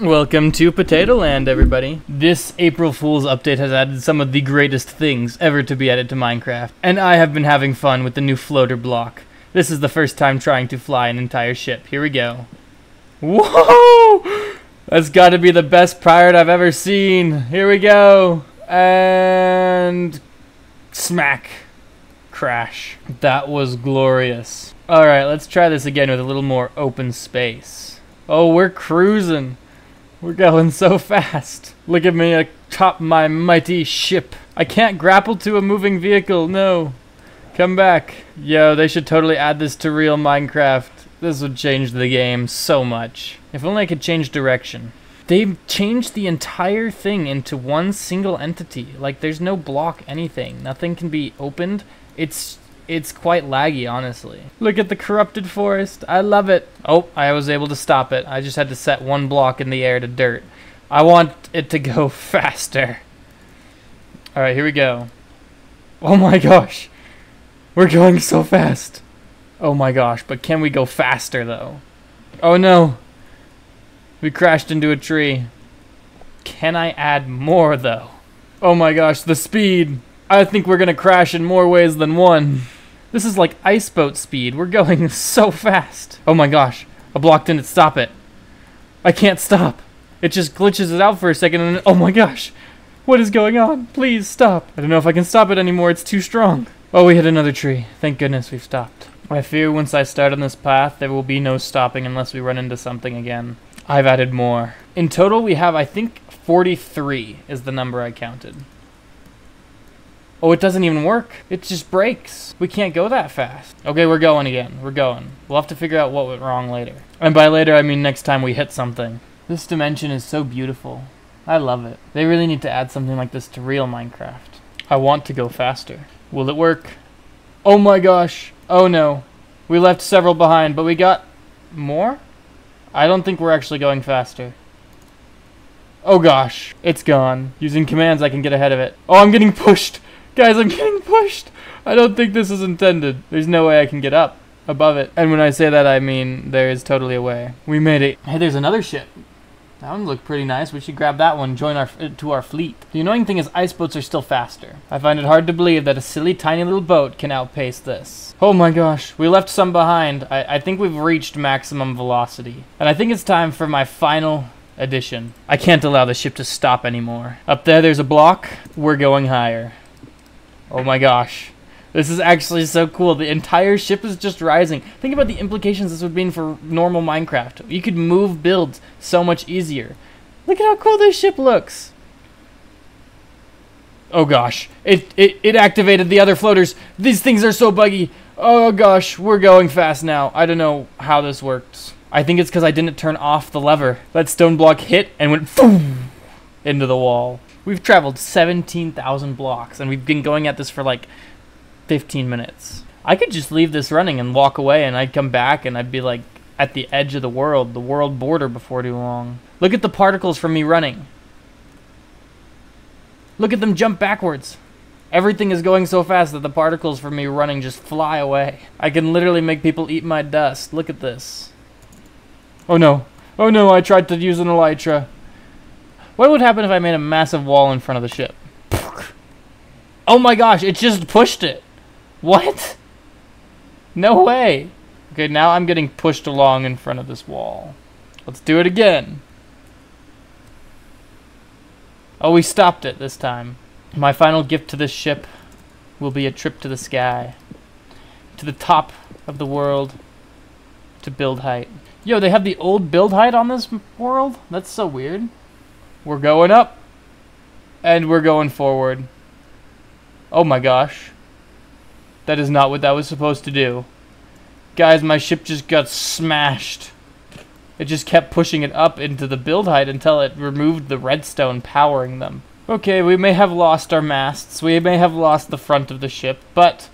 Welcome to Potato Land, everybody. This April Fool's update has added some of the greatest things ever to be added to Minecraft, and I have been having fun with the new floater block. This is the first time trying to fly an entire ship. Here we go. Whoa! That's got to be the best pirate I've ever seen. Here we go. And smack. Crash. That was glorious. Alright, let's try this again with a little more open space. Oh, we're cruising. We're going so fast. Look at me atop my mighty ship. I can't grapple to a moving vehicle, no. Come back. Yo, they should totally add this to real Minecraft. This would change the game so much. If only I could change direction. They've changed the entire thing into one single entity. Like, there's no block anything. Nothing can be opened. It's it's quite laggy, honestly. Look at the corrupted forest. I love it. Oh, I was able to stop it. I just had to set one block in the air to dirt. I want it to go faster. Alright, here we go. Oh my gosh. We're going so fast. Oh my gosh, but can we go faster, though? Oh no. We crashed into a tree. Can I add more, though? Oh my gosh, the speed. I think we're gonna crash in more ways than one. This is like ice boat speed. We're going so fast. Oh my gosh. A block didn't stop it. I can't stop. It just glitches it out for a second and oh my gosh. What is going on? Please stop. I don't know if I can stop it anymore. It's too strong. Oh, we hit another tree. Thank goodness we've stopped. I fear once I start on this path, there will be no stopping unless we run into something again. I've added more. In total, we have, I think, 43 is the number I counted. Oh, it doesn't even work. It just breaks. We can't go that fast. Okay, we're going again. We're going. We'll have to figure out what went wrong later. And by later, I mean next time we hit something. This dimension is so beautiful. I love it. They really need to add something like this to real Minecraft. I want to go faster. Will it work? Oh my gosh. Oh no. We left several behind, but we got more? I don't think we're actually going faster. Oh gosh. It's gone. Using commands, I can get ahead of it. Oh, I'm getting pushed. Guys, I'm getting pushed. I don't think this is intended. There's no way I can get up above it. And when I say that, I mean there is totally a way. We made it. Hey, there's another ship. That one looked pretty nice. We should grab that one, join our uh, to our fleet. The annoying thing is ice boats are still faster. I find it hard to believe that a silly tiny little boat can outpace this. Oh my gosh, we left some behind. I, I think we've reached maximum velocity. And I think it's time for my final addition. I can't allow the ship to stop anymore. Up there, there's a block. We're going higher. Oh my gosh. This is actually so cool. The entire ship is just rising. Think about the implications this would mean for normal Minecraft. You could move builds so much easier. Look at how cool this ship looks. Oh gosh. It, it, it activated the other floaters. These things are so buggy. Oh gosh, we're going fast now. I don't know how this works. I think it's because I didn't turn off the lever. That stone block hit and went boom into the wall. We've traveled 17,000 blocks, and we've been going at this for like 15 minutes. I could just leave this running and walk away, and I'd come back, and I'd be like at the edge of the world, the world border before too long. Look at the particles from me running. Look at them jump backwards. Everything is going so fast that the particles from me running just fly away. I can literally make people eat my dust. Look at this. Oh no. Oh no, I tried to use an elytra. What would happen if I made a massive wall in front of the ship? Oh my gosh, it just pushed it. What? No way. Okay, now I'm getting pushed along in front of this wall. Let's do it again. Oh, we stopped it this time. My final gift to this ship will be a trip to the sky. To the top of the world. To build height. Yo, they have the old build height on this world? That's so weird. We're going up. And we're going forward. Oh my gosh. That is not what that was supposed to do. Guys, my ship just got smashed. It just kept pushing it up into the build height until it removed the redstone powering them. Okay, we may have lost our masts. We may have lost the front of the ship, but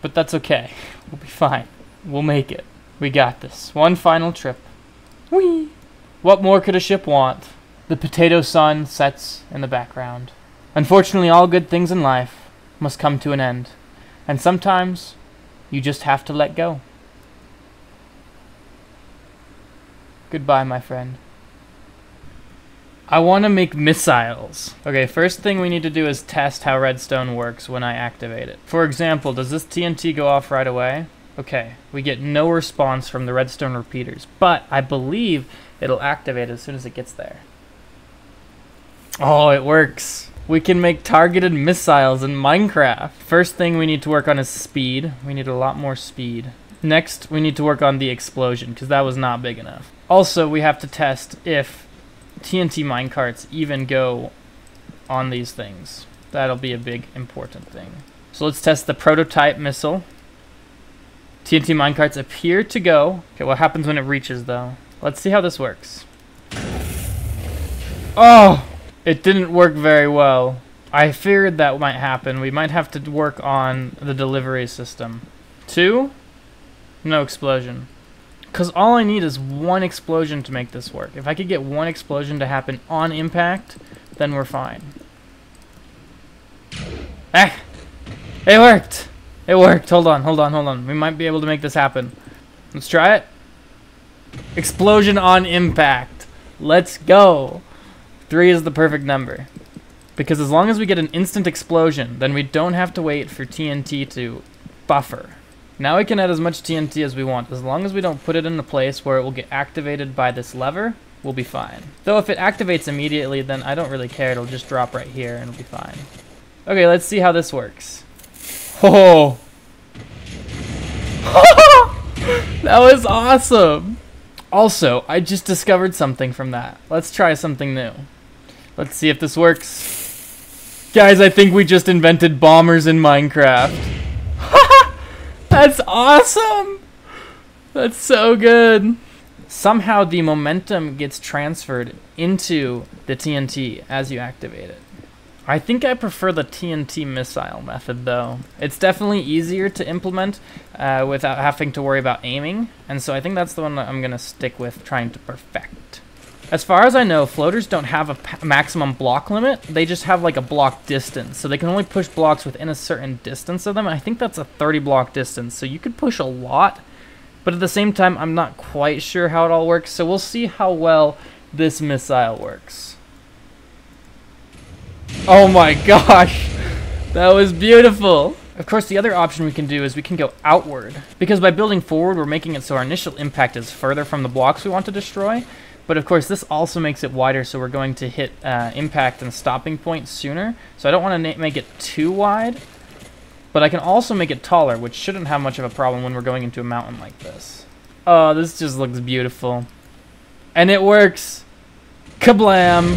but that's okay. We'll be fine. We'll make it. We got this. One final trip. Whee! What more could a ship want? The potato sun sets in the background. Unfortunately, all good things in life must come to an end. And sometimes you just have to let go. Goodbye, my friend. I want to make missiles. Okay, first thing we need to do is test how redstone works when I activate it. For example, does this TNT go off right away? Okay, we get no response from the redstone repeaters, but I believe it'll activate as soon as it gets there. Oh, it works. We can make targeted missiles in Minecraft. First thing we need to work on is speed. We need a lot more speed. Next, we need to work on the explosion, because that was not big enough. Also, we have to test if TNT minecarts even go on these things. That'll be a big important thing. So let's test the prototype missile. TNT minecarts appear to go. Okay, what happens when it reaches though? Let's see how this works. Oh! It didn't work very well. I feared that might happen. We might have to work on the delivery system. Two? No explosion. Because all I need is one explosion to make this work. If I could get one explosion to happen on impact, then we're fine. Ah! It worked! It worked! Hold on, hold on, hold on. We might be able to make this happen. Let's try it. Explosion on impact. Let's go! Three is the perfect number. Because as long as we get an instant explosion, then we don't have to wait for TNT to buffer. Now we can add as much TNT as we want. As long as we don't put it in a place where it will get activated by this lever, we'll be fine. Though if it activates immediately, then I don't really care. It'll just drop right here and it'll be fine. Okay, let's see how this works. Oh! that was awesome! Also, I just discovered something from that. Let's try something new. Let's see if this works. Guys, I think we just invented bombers in Minecraft. That's awesome! That's so good. Somehow the momentum gets transferred into the TNT as you activate it. I think I prefer the TNT missile method though. It's definitely easier to implement uh, without having to worry about aiming, and so I think that's the one that I'm going to stick with trying to perfect. As far as I know, floaters don't have a maximum block limit. They just have like a block distance. So they can only push blocks within a certain distance of them. I think that's a 30 block distance. So you could push a lot. But at the same time, I'm not quite sure how it all works. So we'll see how well this missile works. Oh my gosh. That was beautiful. Of course, the other option we can do is we can go outward. Because by building forward, we're making it so our initial impact is further from the blocks we want to destroy. But of course, this also makes it wider, so we're going to hit uh, impact and stopping point sooner. So I don't want to make it too wide, but I can also make it taller, which shouldn't have much of a problem when we're going into a mountain like this. Oh, this just looks beautiful. And it works! Kablam!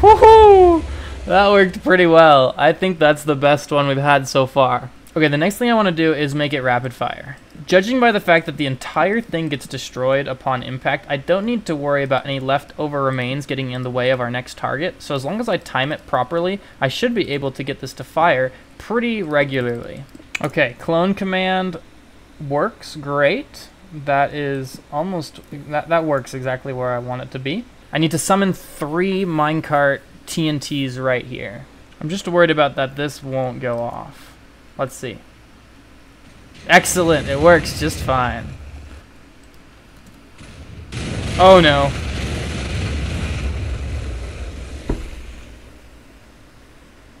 Woohoo! That worked pretty well. I think that's the best one we've had so far. Okay, the next thing I want to do is make it rapid fire. Judging by the fact that the entire thing gets destroyed upon impact, I don't need to worry about any leftover remains getting in the way of our next target, so as long as I time it properly, I should be able to get this to fire pretty regularly. Okay, clone command works great. That is almost, that, that works exactly where I want it to be. I need to summon three minecart TNTs right here. I'm just worried about that this won't go off. Let's see. Excellent, it works just fine. Oh no.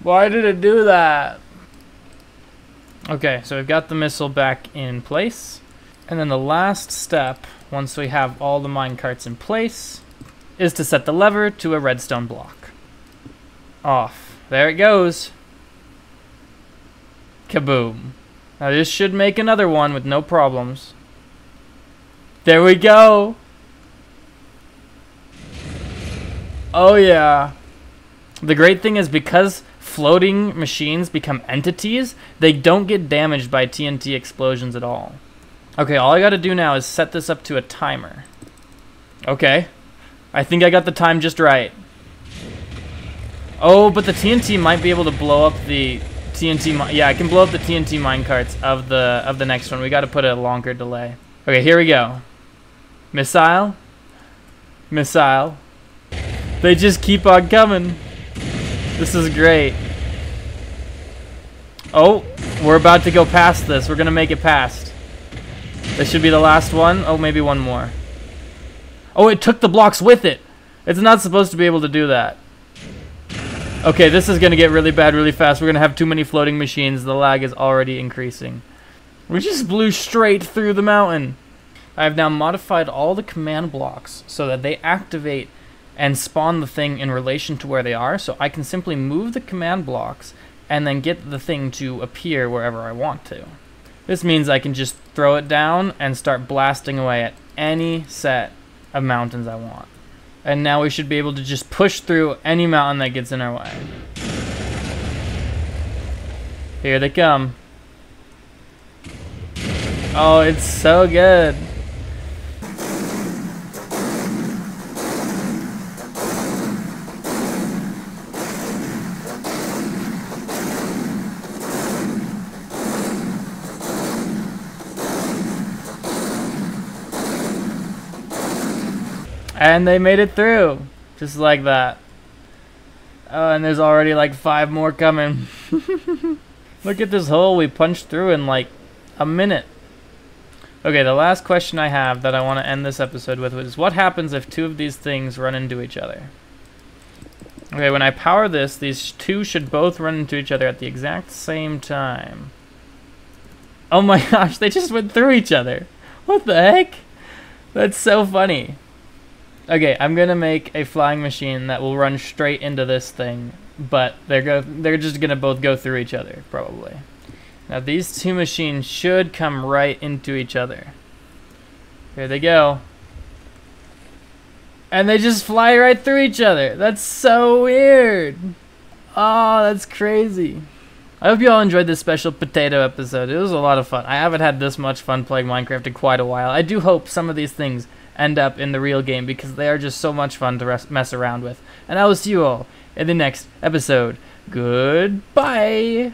Why did it do that? Okay, so we've got the missile back in place. And then the last step, once we have all the minecarts in place, is to set the lever to a redstone block. Off. There it goes. Kaboom. Now this should make another one with no problems. There we go. Oh yeah. The great thing is because floating machines become entities, they don't get damaged by TNT explosions at all. Okay, all I gotta do now is set this up to a timer. Okay. I think I got the time just right. Oh, but the TNT might be able to blow up the TNT, yeah, I can blow up the TNT minecarts of the of the next one. We got to put a longer delay. Okay, here we go. Missile. Missile. They just keep on coming. This is great. Oh, we're about to go past this. We're to make it past. This should be the last one. Oh, maybe one more. Oh, it took the blocks with it. It's not supposed to be able to do that. Okay, this is going to get really bad really fast. We're going to have too many floating machines. The lag is already increasing. We just blew straight through the mountain. I have now modified all the command blocks so that they activate and spawn the thing in relation to where they are. So I can simply move the command blocks and then get the thing to appear wherever I want to. This means I can just throw it down and start blasting away at any set of mountains I want. And now we should be able to just push through any mountain that gets in our way. Here they come. Oh, it's so good. And they made it through. Just like that. Oh, and there's already like five more coming. Look at this hole we punched through in like a minute. Okay, the last question I have that I want to end this episode with is what happens if two of these things run into each other? Okay, when I power this, these two should both run into each other at the exact same time. Oh my gosh, they just went through each other. What the heck? That's so funny. Okay, I'm gonna make a flying machine that will run straight into this thing, but they're go they're just gonna both go through each other probably. Now these two machines should come right into each other. Here they go. And they just fly right through each other. That's so weird. Oh, that's crazy. I hope you all enjoyed this special potato episode. It was a lot of fun. I haven't had this much fun playing Minecraft in quite a while. I do hope some of these things end up in the real game because they are just so much fun to mess around with. And I will see you all in the next episode. Goodbye!